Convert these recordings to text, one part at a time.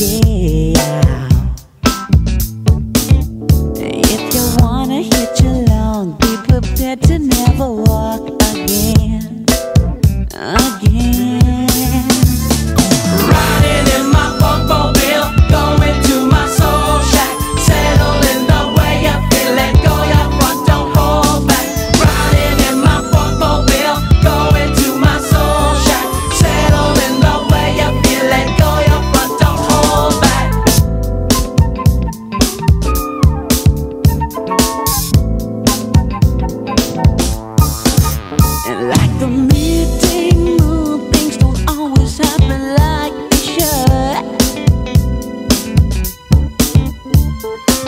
yeah. If you wanna hit your be prepared to never walk again, again.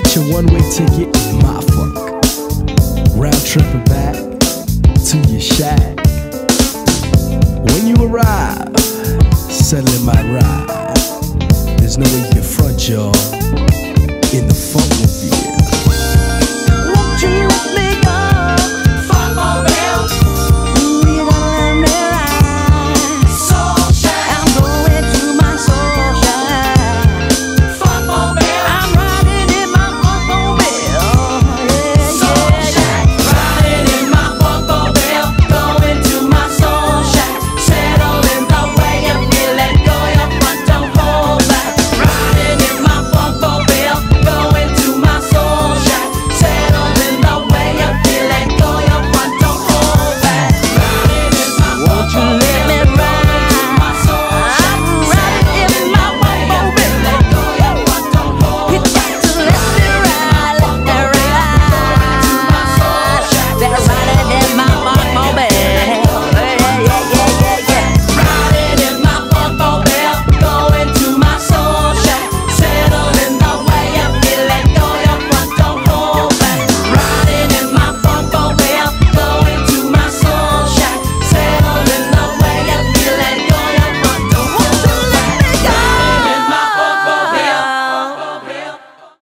Get your one way ticket, my fuck. Round trip and back to your shack. When you arrive, settling my ride. There's no way you can front, y'all. In the funk with you.